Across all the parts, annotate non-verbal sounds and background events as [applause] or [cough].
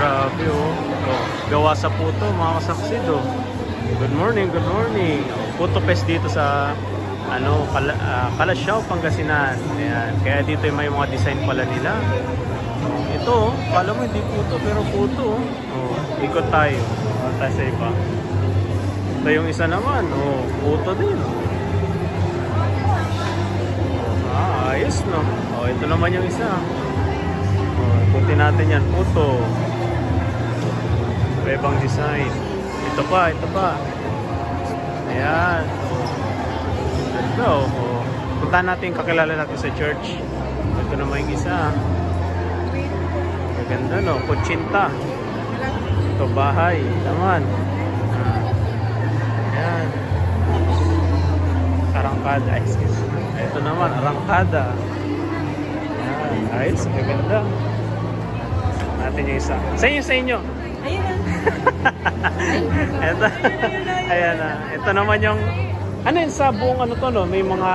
Grabe oh. oh. Gawa sa puto mga oh. Good morning, good morning. Puto Fest dito sa ano, Kala, uh, Kalasyaw, Pangasinan. Ayan. Kaya dito yung may mga design pala nila. Ito, oh. kala mo hindi puto, pero puto. Oh. Oh, ikot tayo. Oh, tayo sa iba. Ito yung isa naman. Oh, puto din. Ah, ayos no. Oh, ito naman yung isa. Oh, ikutin natin yan. Puto. Ibang design. Ito pa, ito pa. Ayan. Ito. Oh. Punta natin kakilala natin sa church. Ito naman yung isa. Maganda no. Kutsinta. Ito bahay. Naman. Ah. Ayan. Arangkada. Excuse. Ito naman, arangkada. Ayan. Ayos. Maganda. Natin yung isa. Sa inyo, sa inyo. Ito. Ayan na. Ito naman yung ano yun sa buong ano to no, may mga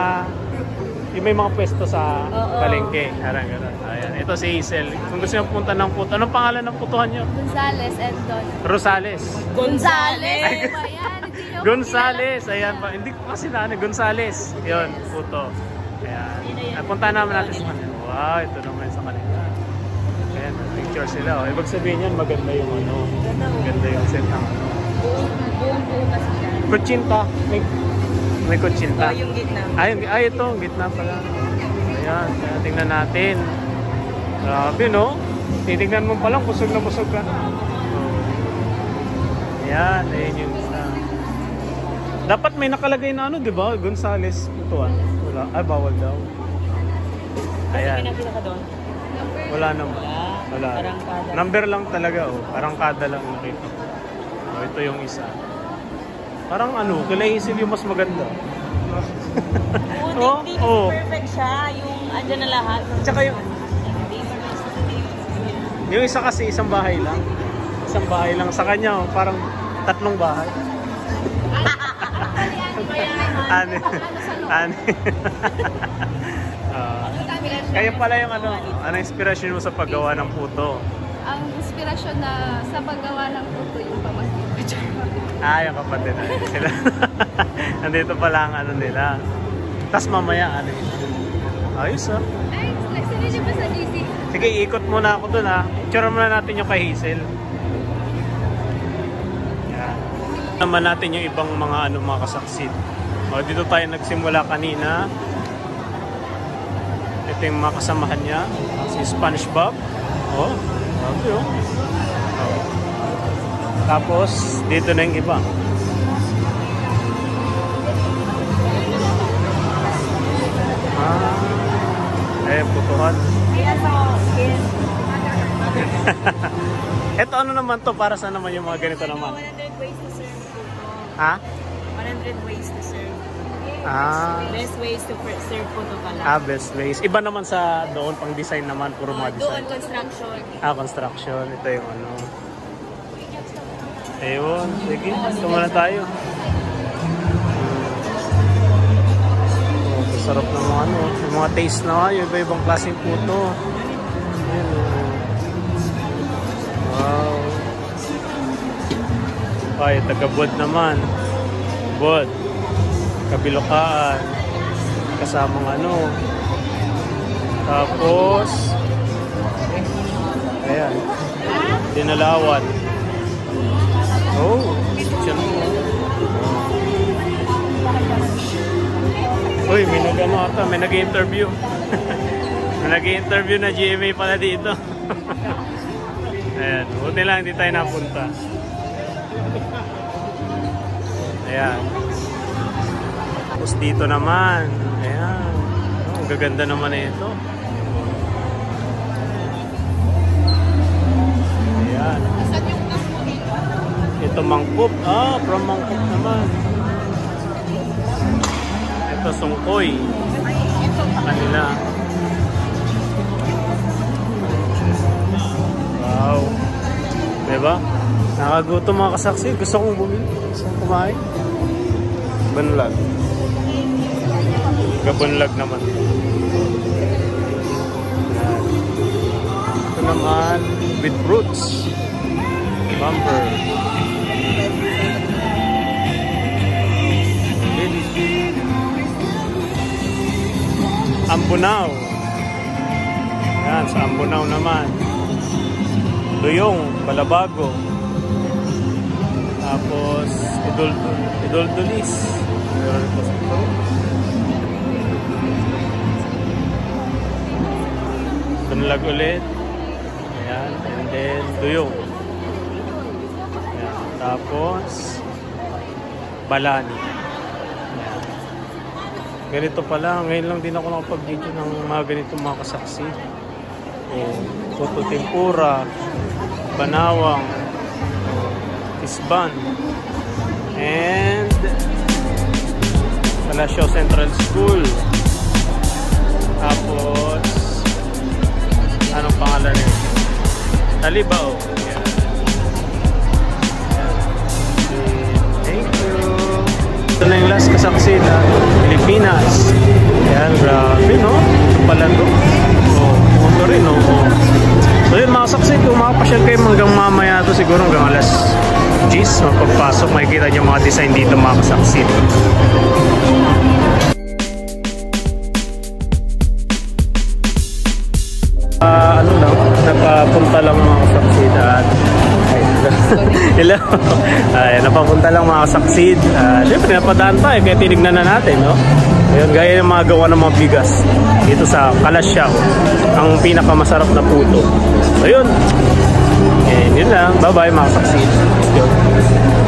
yung may mga pwesto sa Oo. palengke. Parang gano'n. Ayan. Ito si Hazel. Kung gusto niyo punta ng puto, anong pangalan ng putuhan niyo? Gonzales and Don. Rosales. Gonzales. Ay, ayan, hindi Gonzales. Ayan pa. Hindi ko kasi na ano, Gonzales. Yun, puto. Ayan. At punta naman natin sa kanila. Wow, ito naman sa kanila. Picture sila. Oh. Ibig sabihin yan, maganda yung ano. Maganda yung set ng ano. Buong, buong buo kasi yan. Kutsinta. May, may kutsinta. Oh, yung gitna. Ay, ay, ito. Gitna pala. Ayan. Tingnan natin. Grabe, no? Titignan mo pa lang, busog na busog ka. Oh. Ayan. Ayan yung isa. Dapat may nakalagay na ano, di ba? Gonzales. Ito ah. Wala. Ay, bawal daw. May Ayan. nakita ka doon? Wala naman. Wala. Wala. Parang kada. Number lang talaga, oh. Parang kada lang nakita. Oh, ito yung isa. Parang ano, kila Hazel yung mas maganda. Putik, [laughs] Oh, di oh. perfect siya. Yung andyan na lahat. Tsaka yung, yung isa kasi isang bahay lang. Isang bahay lang. Sa kanya, oh, parang tatlong bahay. [laughs] Ani. Ani. [laughs] Ah, kaya pala yung ano, ano inspirasyon mo sa paggawa ng puto? Ang inspirasyon na sa paggawa ng puto yung pamangkin ko. Ah, yung kapatid na sila. [laughs] Nandito pala ang ano nila. Tapos mamaya, ano yun? Ayos ah. Ay, niyo ba sa DC? Sige, ikot muna ako dun ha. Itsura muna natin yung kay Hazel. Yan. Naman natin yung ibang mga ano mga kasaksit. O, dito tayo nagsimula kanina. Ito yung mga kasamahan niya. Si Spongebob. O, grabe oh. O. Tapos, dito na yung iba. Ah, eh, putuhan. [laughs] Ito ano naman to para sa naman yung mga ganito naman? 100 ways to serve. Ha? 100 ways to serve. Ah, Best ways to serve puto pala. ah best ways. Iba naman sa doon pang design naman, puro Oh, mga doon, design. construction. Ah, construction. Ito yung ano. Ayun, sige. Ito muna tayo. Oh, sarap ng mga ano. Yung mga taste na nga, yung iba-ibang klaseng puto. Ayun, oh. Wow. Ay, taga-bod naman. Bod. Kabilokaan. Kasamang ano. Tapos, ayan. Dinalawan. Oh, siya Uy, may nag-ano ata, may nag-interview. [laughs] may nag-interview na GMA pala dito. [laughs] Ayan, buti lang hindi tayo napunta. Ayan. Tapos dito naman. Ayan. Oh, ang gaganda naman na ito. Ayan. Ito mangkop. Ah, from mangkop naman. Ito sungkoy. Kanila. Wow. Diba? Nakagutom mga kasaksi. Gusto kong bumili. Gusto kong kumain. Banlag. Gabunlag naman. Ito naman. with fruits. Bumper. Ambunaw. Yan, sa Ambunaw naman. Duyong, Balabago. Tapos, Idol, Idol Dulis. Meron pa sa Tunlag ulit. Ayan, and then Duyong. Ayan, tapos, Balani. Ayan. Ganito pala, ngayon lang din ako nakapag-video ng mga ganitong mga kasaksi. O, Puto Tempura, Banawang, Isban, and Palacio Central School. Tapos, Talibao. Yan. Thank you. Ito na yung last kasaksi na Pilipinas. Yan, grabe no? Ito to. Oh, puto rin? Oh. So yun mga saksi, kung makapasyal kayo hanggang mamaya to siguro hanggang alas 10, mapagpasok, makikita niyo mga design dito mga kasaksi. Hello. [laughs] Ay, napapunta lang mga kasaksid. Ah, Siyempre, napadaan tayo kaya tinignan na natin, no? Ayun, gaya ng mga gawa ng mga bigas dito sa Kalasyaw, ang pinakamasarap na puto. So, yun. And yun lang. Bye-bye mga kasaksid. Let's.